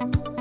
you